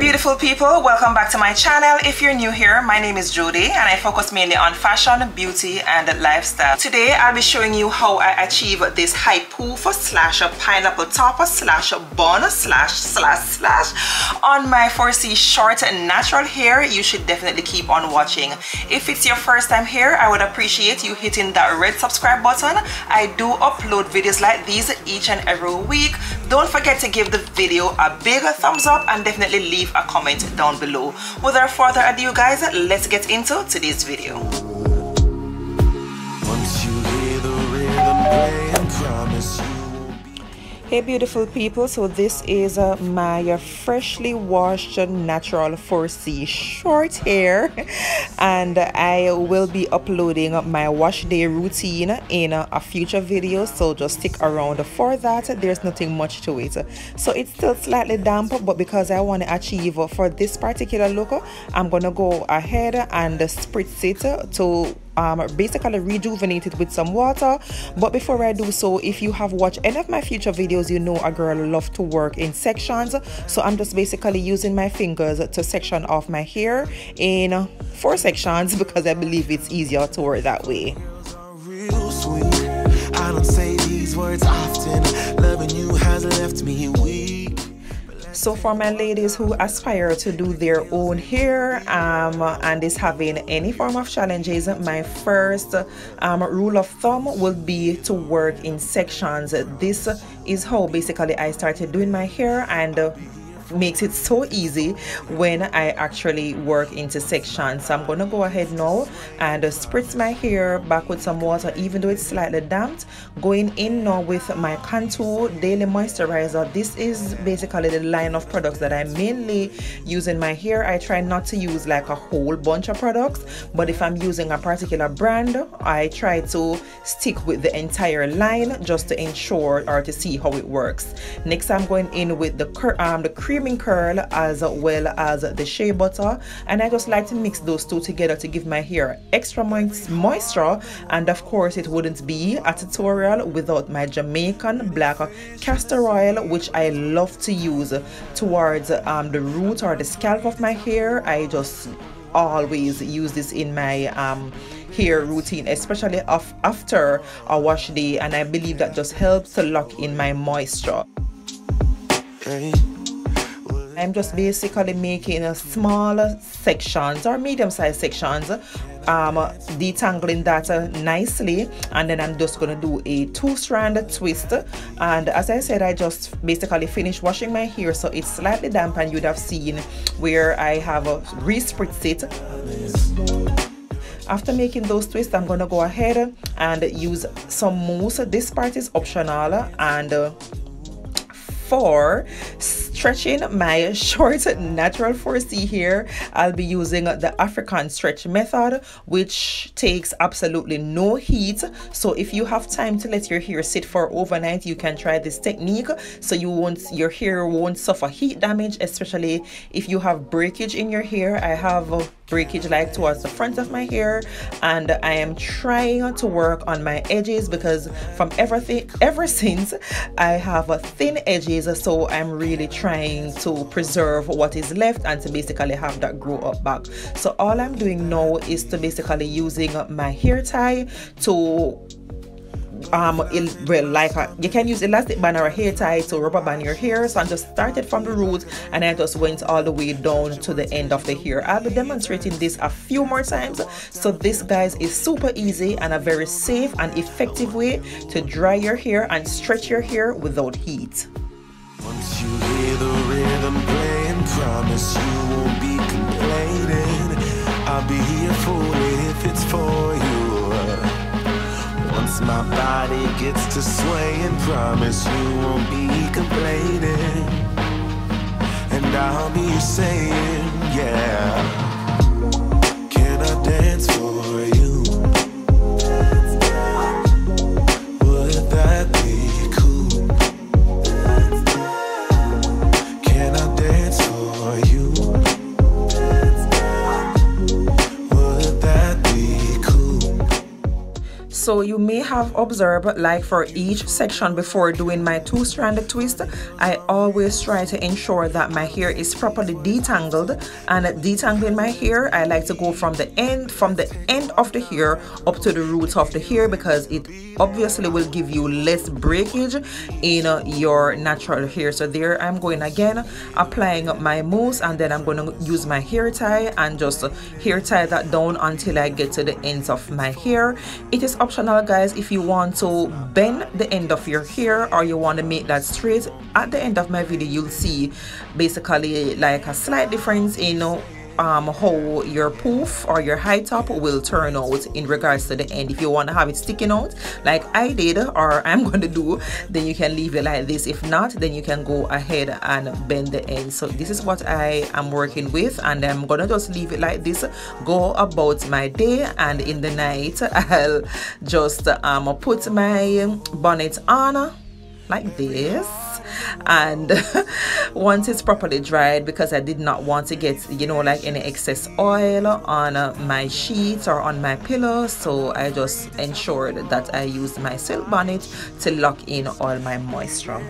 beautiful people welcome back to my channel. If you're new here my name is Jodi and I focus mainly on fashion beauty and lifestyle. Today I'll be showing you how I achieve this high poof slash pineapple top slash bun slash slash slash on my 4C short and natural hair. You should definitely keep on watching. If it's your first time here I would appreciate you hitting that red subscribe button. I do upload videos like these each and every week don't forget to give the video a big thumbs up and definitely leave a comment down below. Without further ado guys, let's get into today's video. Hey beautiful people, so this is uh, my freshly washed natural 4C short hair. And I will be uploading my wash day routine in a future video. So just stick around for that. There's nothing much to it. So it's still slightly damp but because I want to achieve for this particular look I'm gonna go ahead and spritz it to um, basically rejuvenate it with some water. But before I do so if you have watched any of my future videos you know a girl love to work in sections. So I'm just basically using my fingers to section off my hair in four sections because I believe it's easier to work that way. I don't say these words often. Loving you has left me weak so for my ladies who aspire to do their own hair um, and is having any form of challenges my first um, rule of thumb will be to work in sections. This is how basically i started doing my hair and makes it so easy when I actually work into sections. So I'm to go ahead now and spritz my hair back with some water even though it's slightly damp. Going in now with my Cantu Daily Moisturizer. This is basically the line of products that I mainly use in my hair. I try not to use like a whole bunch of products but if I'm using a particular brand I try to stick with the entire line just to ensure or to see how it works. Next I'm going in with the, um, the cream curl as well as the shea butter. And I just like to mix those two together to give my hair extra moisture. And of course it wouldn't be a tutorial without my Jamaican black castor oil which I love to use towards um, the root or the scalp of my hair. I just always use this in my um, hair routine especially after a wash day. And I believe that just helps to lock in my moisture. Hey. I'm just basically making a small sections or medium-sized sections um detangling that uh, nicely. And then I'm just gonna do a two-strand twist. And as I said I just basically finished washing my hair so it's slightly damp and you'd have seen where I have uh, re-spritzed it. After making those twists I'm gonna go ahead and use some mousse. This part is optional and uh, for stretching my short natural 4C hair I'll be using the African stretch method which takes absolutely no heat. So if you have time to let your hair sit for overnight you can try this technique. So you won't your hair won't suffer heat damage especially if you have breakage in your hair. I have breakage like towards the front of my hair and I am trying to work on my edges because from everything ever since I have thin edges so I'm really trying trying to preserve what is left and to basically have that grow up back. So all i'm doing now is to basically using my hair tie to um it, well like you can use elastic band or a hair tie to rubber band your hair. So i just started from the root and i just went all the way down to the end of the hair. I'll be demonstrating this a few more times. So this guys is super easy and a very safe and effective way to dry your hair and stretch your hair without heat once you hear the rhythm playing, promise you won't be complaining. I'll be here for it if it's for you. Once my body gets to swaying, promise you won't be complaining. And I'll be saying, yeah. So you may have observed like for each section before doing my two stranded twist I always try to ensure that my hair is properly detangled. And detangling my hair I like to go from the end from the end of the hair up to the roots of the hair because it obviously will give you less breakage in uh, your natural hair. So there I'm going again applying my mousse and then I'm going to use my hair tie and just hair tie that down until I get to the ends of my hair. It is optional guys if you want to bend the end of your hair or you want to make that straight at the end of my video you'll see basically like a slight difference in um, how your poof or your high top will turn out in regards to the end. If you want to have it sticking out like I did or I'm going to do then you can leave it like this. If not then you can go ahead and bend the end. So this is what I am working with and I'm gonna just leave it like this. Go about my day and in the night I'll just um, put my bonnet on like this and once it's properly dried because I did not want to get you know like any excess oil on uh, my sheets or on my pillow so I just ensured that I used my silk bonnet to lock in all my moisture.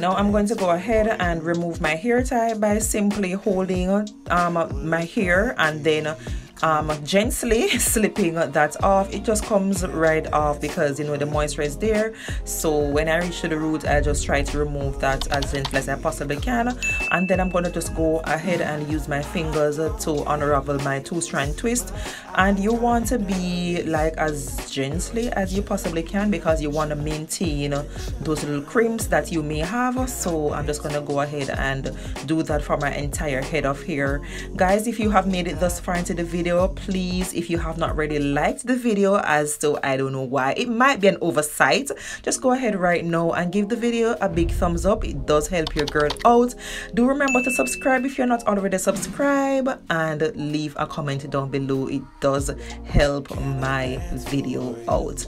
Now I'm going to go ahead and remove my hair tie by simply holding um, my hair and then um, gently slipping that off. It just comes right off because you know the moisture is there. So when I reach to the root I just try to remove that as gently as I possibly can. And then I'm to just go ahead and use my fingers to unravel my two strand twist. And you want to be like as gently as you possibly can because you want to maintain those little crimps that you may have. So I'm just to go ahead and do that for my entire head of hair guys if you have made it thus far into the video video please if you have not already liked the video as to i don't know why. It might be an oversight. Just go ahead right now and give the video a big thumbs up. It does help your girl out. Do remember to subscribe if you're not already subscribed and leave a comment down below. It does help my video out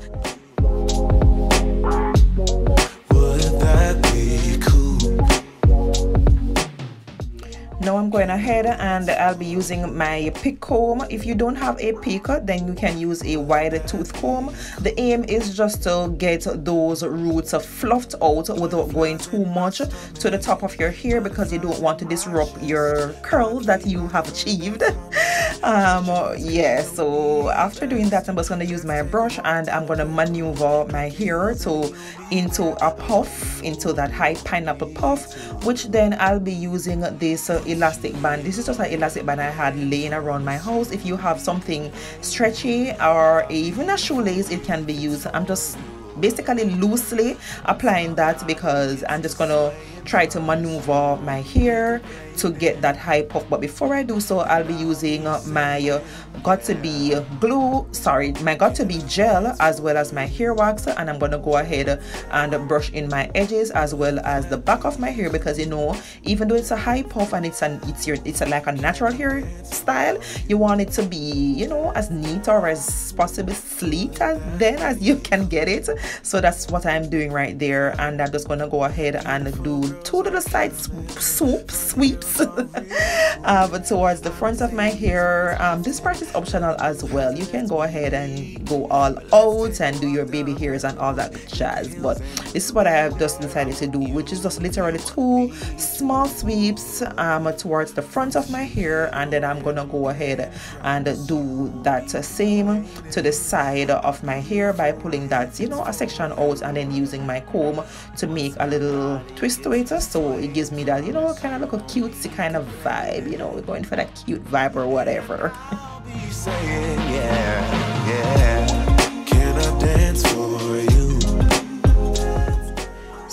now I'm going ahead and I'll be using my pick comb. If you don't have a pick then you can use a wider tooth comb. The aim is just to get those roots fluffed out without going too much to the top of your hair because you don't want to disrupt your curls that you have achieved um yeah so after doing that i'm just going to use my brush and i'm going to maneuver my hair to into a puff into that high pineapple puff which then i'll be using this uh, elastic band. This is just an elastic band i had laying around my house. If you have something stretchy or even a shoelace it can be used. I'm just basically loosely applying that because i'm just gonna try to maneuver my hair to get that high puff but before I do so I'll be using my got to be glue sorry my got to be gel as well as my hair wax and I'm gonna go ahead and brush in my edges as well as the back of my hair because you know even though it's a high puff and it's an it's your it's a, like a natural hair style you want it to be you know as neat or as possibly sleek as then as you can get it. So that's what I'm doing right there and I'm just gonna go ahead and do two little side swoop sweeps um, towards the front of my hair. Um, this part is optional as well. You can go ahead and go all out and do your baby hairs and all that jazz but this is what I have just decided to do which is just literally two small sweeps um, towards the front of my hair and then I'm gonna go ahead and do that same to the side of my hair by pulling that you know a section out and then using my comb to make a little twist to it so it gives me that you know kind of like a cutesy kind of vibe you know we're going for that cute vibe or whatever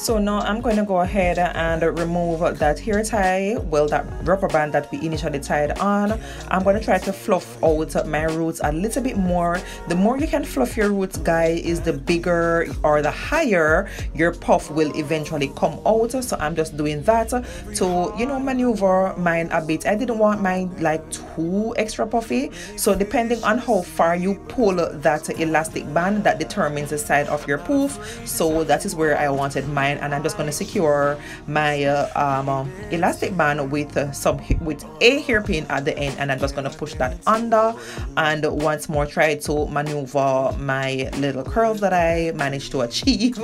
so now I'm going to go ahead and remove that hair tie. Well that rubber band that we initially tied on. I'm going to try to fluff out my roots a little bit more. The more you can fluff your roots guy is the bigger or the higher your puff will eventually come out. So I'm just doing that to you know maneuver mine a bit. I didn't want mine like too extra puffy. So depending on how far you pull that elastic band that determines the size of your poof so that is where I wanted mine line and I'm just going to secure my uh, um, elastic band with uh, some with a hairpin at the end and I'm just going to push that under and once more try to maneuver my little curls that I managed to achieve.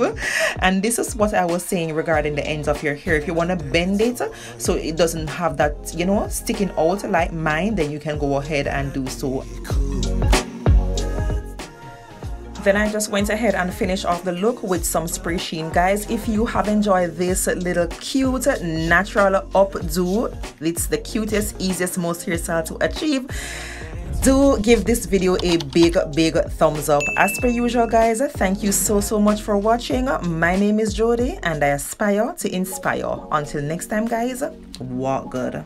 And this is what I was saying regarding the ends of your hair. If you want to bend it so it doesn't have that you know sticking out like mine then you can go ahead and do so then I just went ahead and finished off the look with some spray sheen guys. If you have enjoyed this little cute natural updo it's the cutest easiest most hairstyle to achieve do give this video a big big thumbs up. As per usual guys thank you so so much for watching. My name is Jodi and I aspire to inspire. Until next time guys walk good